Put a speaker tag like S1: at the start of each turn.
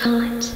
S1: can't,